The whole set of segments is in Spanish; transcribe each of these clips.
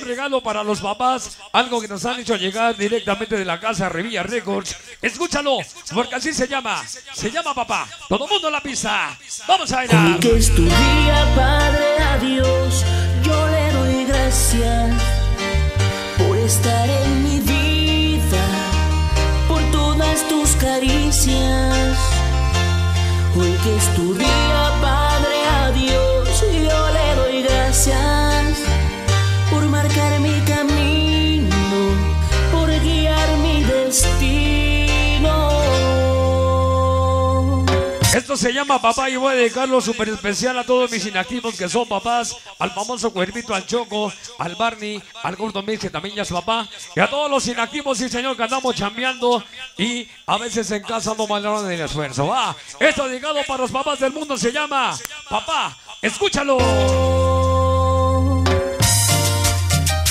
regalo para los papás, algo que nos han hecho llegar directamente de la casa Revilla Records. Escúchalo, porque así se llama. Se llama papá. Todo mundo en la pista. Vamos a bailar. Hoy que es tu día, Padre, a Dios, yo le doy gracias por estar en mi vida, por todas tus caricias. Hoy que es tu día, Esto se llama papá y voy a dedicarlo súper especial a todos mis inactivos que son papás, al famoso cuervito, al Choco, al Barney, al Gordo Mix que también ya es papá, y a todos los inactivos, sí señor, que andamos chambeando y a veces en casa no valoran el esfuerzo. Va, esto dedicado para los papás del mundo se llama Papá, escúchalo.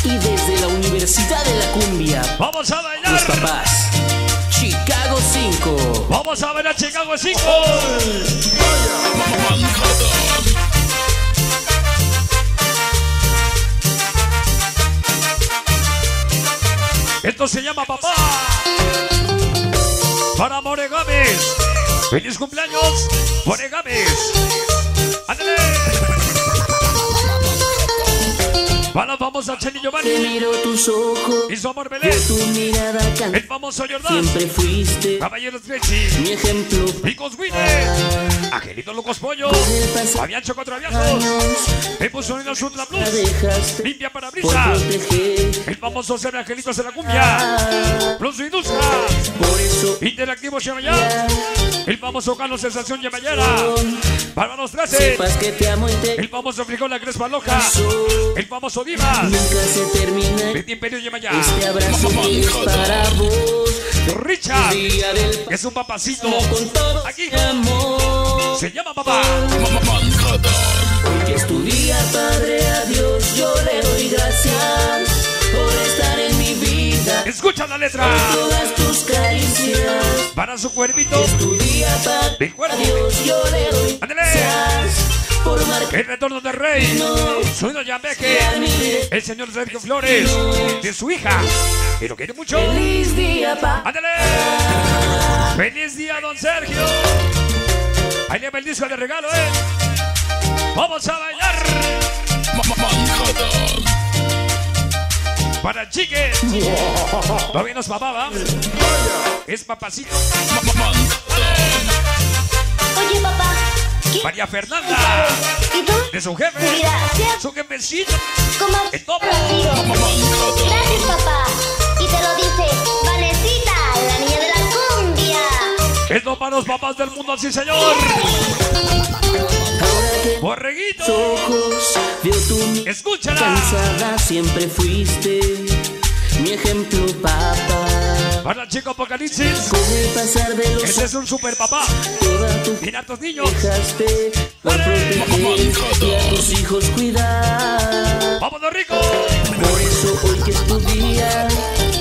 Y desde la Universidad de la Cumbia, Vamos a los bailar. papás, Chicago 5. Vamos a ver a Chicago 5. Esto se llama papá. Para More Gámez. Feliz cumpleaños, More Gámez. ¡Ándale! Para a Cheni Te Giovanni miro tus ojos, y su amor Belén. tu mirada El can famoso Jordán. Siempre fuiste Caballeros Gracie. mi ejemplo. Picos Winner. Angelito Locos Pollo. Fabián Choco Traviesos. Años, Hemos unido su Ultra la Plus. Limpia parabrisas. proteger. El famoso ser Angelitos de la Cumbia. Plus. Por eso Interactivo Yemayá. El famoso Carlos Sensación Yemayera. Para los 13. sepas que te amo y te El famoso Frijol La Crespa Loja. El famoso Divas. Nunca se termina Betty Imperio Yemayá. este abrazo para vos. Richard. Es un papacito. Aquí. amor. Se llama papá. Hoy que es tu día, Padre, a Dios yo le doy gracias por estar en mi vida. Escucha la letra. Para su cuervito. Es tu día, Padre, Mi cuerpo. a Dios yo le doy Ándale. gracias por marcar El retorno del rey. Sueno Yambeque. mi vida. El señor Sergio Flores. De su hija. Que lo quiere mucho. Feliz día, Padre. ¡Ándale! ¡Feliz día, don Sergio! Ahí le el disco de regalo, ¿eh? ¡Vamos a bailar! Para chiques. Todavía no es papá, ¿va? Es papacito. Oye, papá, ¿qué María Fernanda. ¿Y tú? De su jefe. Gracias. Su jefecito. ¿Cómo El topo. Gracias, papá. Y te lo dice Vanesita, la niña de la cumbia. Esto para los papás del mundo, sí, señor. Borreguito. ojos tu Escúchala. cansada siempre fuiste mi ejemplo, papá. Para el chico Apocalipsis. Con el pasar de los Ese es un super papá. a tus niños. dejaste por proteger a tus hijos cuidar. ¡Vámonos, rico! Por eso hoy que es tu día,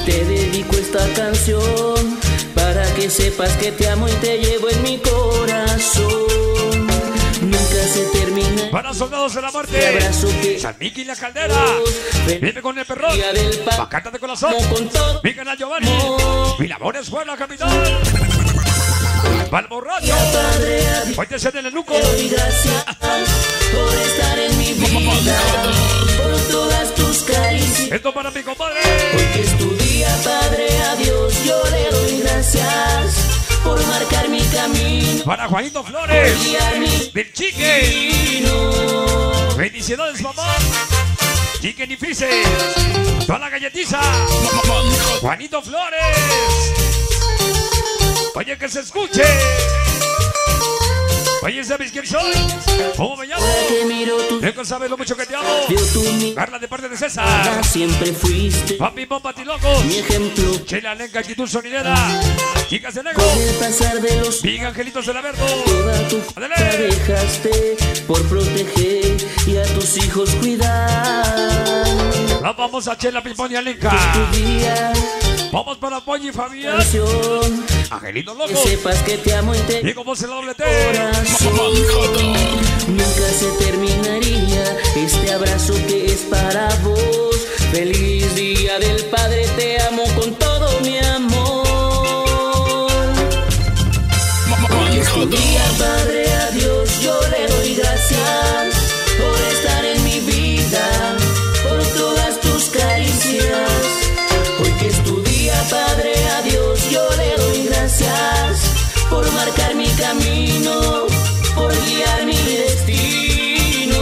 te dedico esta canción para que sepas que te amo y te llevo en mi corazón. Para soldados de la el muerte. San Miki y la caldera. Vive con el perrón. Bacata de corazón. Mi canal Giovanni. Mi labor es buena, capitán. Valborracho. Padre, a Dios Hoy te ceden el luco. te doy gracias por estar en mi vida, por todas tus caricias. Esto para mi compadre. Hoy que es tu día, Padre, a Dios yo le doy gracias por marcar mi camino, Para Juanito Flores. Del chique. Bendiciones, mamá. Y Freeze. Toda la galletiza. Juanito Flores. Oye, que se escuche. Oye, ¿sabes quién soy? ¿Cómo me llamo? Dejo saber lo mucho que te amo. Carla de parte de César. siempre fuiste Papi, bomba, locos. mi ejemplo. Chela, Lenca, actitud sonidera. Chicas de negro. El toda tu Ándale. la dejaste por proteger y a tus hijos cuidar. Nos vamos a Chela, Pimpón y Alenca. Día, Vamos para Polly y Fabián. canción, Angelitos que sepas que te amo y te Diego Voz en la doble T. Nunca se terminaría este abrazo que es para vos. Feliz día del padre, te camino, por guiar mi destino.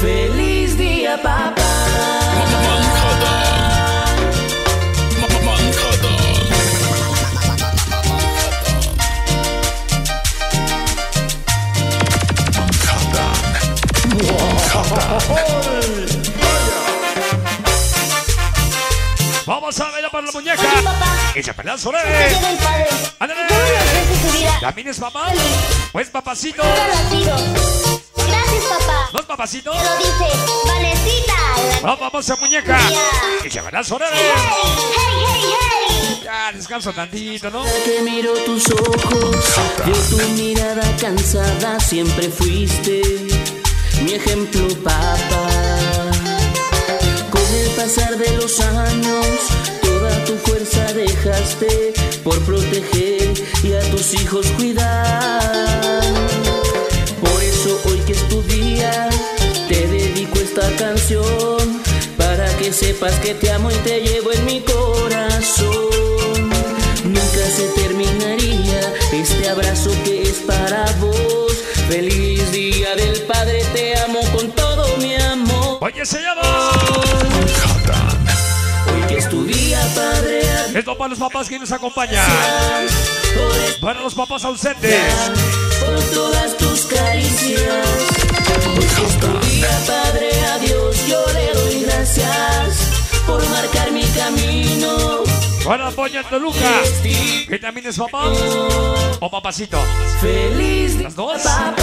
Feliz día, papá. Vamos a bailar para la muñeca. Oye, papá. Y se pelean Día sobre. Ándale. ¿También es papá? Pues papacito. Gracias, papá. ¿No es papacito? Te lo dice Vanesita, la Vamos, vamos a muñeca. Y se pelean sobre ¡Hey, hey, hey, hey! Ya, descanso tantito, ¿no? que miro tus ojos, veo tu mirada cansada, siempre fuiste mi ejemplo, papá. Con el pasar de los años, toda tu fuerza dejaste por proteger y a tus hijos cuidar. Por eso hoy que es tu día, te dedico esta canción para que sepas que te amo y te llevo en mi corazón. Nunca se terminaría este abrazo que es para vos. Feliz día del Padre, te amo con todo mi amor. Oye, se llama. Esto para los papás que nos acompañan. Para los papás ausentes. por todas tus caricias. Hoy que es tu día, Padre, a Dios yo le doy gracias por marcar mi camino. Para Poña Toluca. Que también es papá. O papacito. Feliz Las dos. papá.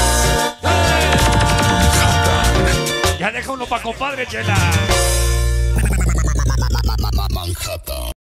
Ya deja uno para compadre, chela. Manhattan.